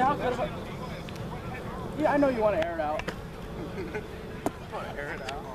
how good of a... Yeah, I know you want to air it out. want to air it out.